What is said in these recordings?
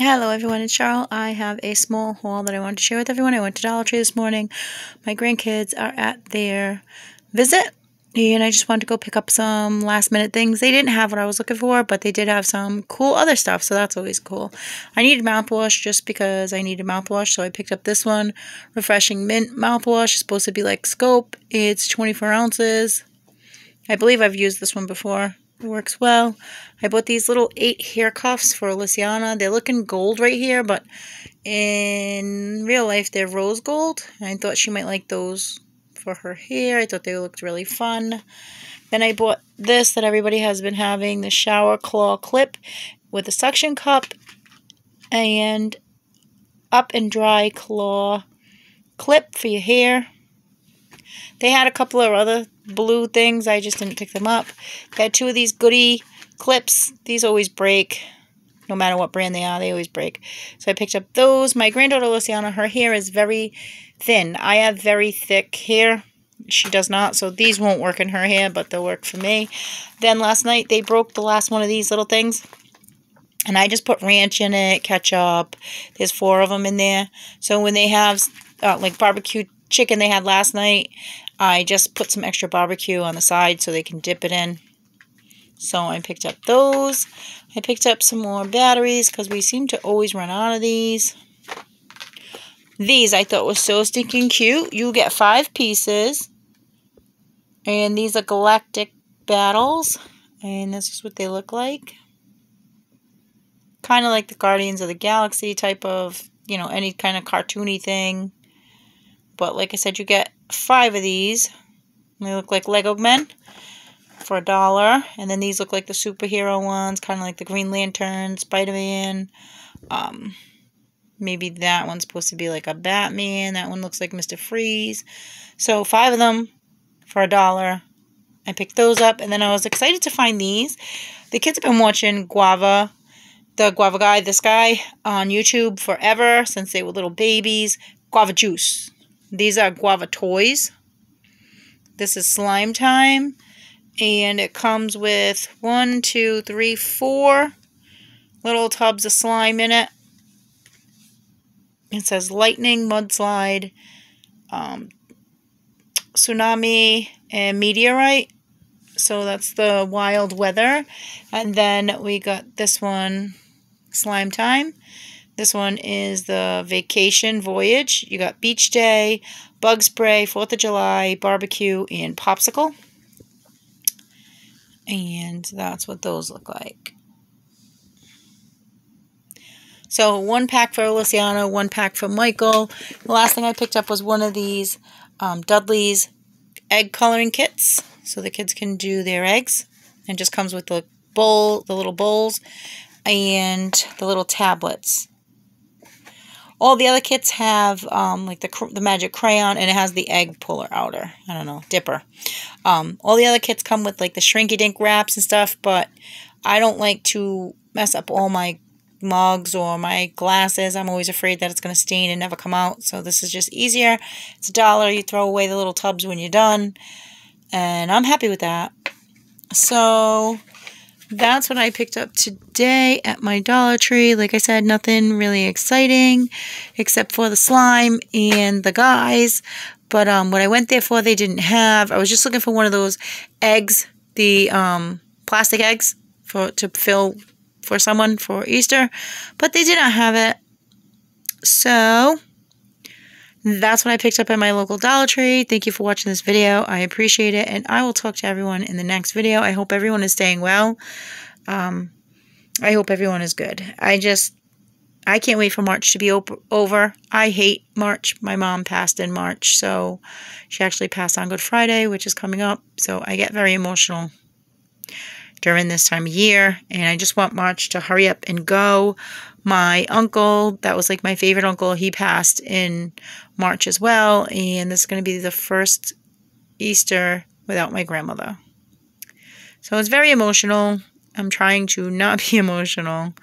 Hello everyone, it's Cheryl. I have a small haul that I wanted to share with everyone. I went to Dollar Tree this morning. My grandkids are at their visit and I just wanted to go pick up some last minute things. They didn't have what I was looking for, but they did have some cool other stuff, so that's always cool. I needed mouthwash just because I needed mouthwash, so I picked up this one. Refreshing Mint mouthwash. It's supposed to be like Scope. It's 24 ounces. I believe I've used this one before. Works well. I bought these little eight hair cuffs for Luciana. They're looking gold right here, but in real life they're rose gold. I thought she might like those for her hair. I thought they looked really fun. Then I bought this that everybody has been having, the shower claw clip with a suction cup and up and dry claw clip for your hair. They had a couple of other blue things. I just didn't pick them up. They had two of these goody clips. These always break. No matter what brand they are, they always break. So I picked up those. My granddaughter Luciana, her hair is very thin. I have very thick hair. She does not, so these won't work in her hair, but they'll work for me. Then last night, they broke the last one of these little things. And I just put ranch in it, ketchup. There's four of them in there. So when they have, uh, like, barbecue chicken they had last night, I just put some extra barbecue on the side so they can dip it in. So I picked up those. I picked up some more batteries because we seem to always run out of these. These I thought was so stinking cute. You get five pieces. And these are Galactic Battles. And this is what they look like. Kind of like the Guardians of the Galaxy type of, you know, any kind of cartoony thing. But like I said, you get five of these. They look like Lego men for a dollar. And then these look like the superhero ones, kind of like the Green Lantern, Spider-Man. Um, maybe that one's supposed to be like a Batman. That one looks like Mr. Freeze. So five of them for a dollar. I picked those up. And then I was excited to find these. The kids have been watching Guava, the Guava guy, this guy, on YouTube forever since they were little babies. Guava juice. These are guava toys. This is slime time. And it comes with one, two, three, four little tubs of slime in it. It says lightning, mudslide, um, tsunami, and meteorite. So that's the wild weather. And then we got this one, slime time. This one is the vacation voyage. You got beach day, bug spray, 4th of July, barbecue, and popsicle. And that's what those look like. So one pack for Luciana, one pack for Michael. The last thing I picked up was one of these um, Dudley's egg coloring kits. So the kids can do their eggs. And just comes with the bowl, the little bowls, and the little tablets. All the other kits have um, like the, the magic crayon and it has the egg puller outer. I don't know, dipper. Um, all the other kits come with like the shrinky dink wraps and stuff, but I don't like to mess up all my mugs or my glasses. I'm always afraid that it's going to stain and never come out. So this is just easier. It's a dollar. You throw away the little tubs when you're done. And I'm happy with that. So that's what I picked up today at my Dollar Tree. Like I said, nothing really exciting except for the slime and the guys. But um, what I went there for, they didn't have. I was just looking for one of those eggs, the um, plastic eggs for to fill for someone for Easter. But they did not have it. So that's what I picked up at my local Dollar Tree. Thank you for watching this video. I appreciate it. And I will talk to everyone in the next video. I hope everyone is staying well. Um, I hope everyone is good. I just, I can't wait for March to be over. I hate March. My mom passed in March. So she actually passed on Good Friday, which is coming up. So I get very emotional during this time of year. And I just want March to hurry up and go. My uncle, that was like my favorite uncle, he passed in March as well. And this is going to be the first Easter without my grandmother. So it's very emotional. I'm trying to not be emotional.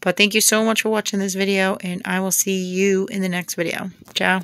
But thank you so much for watching this video. And I will see you in the next video. Ciao.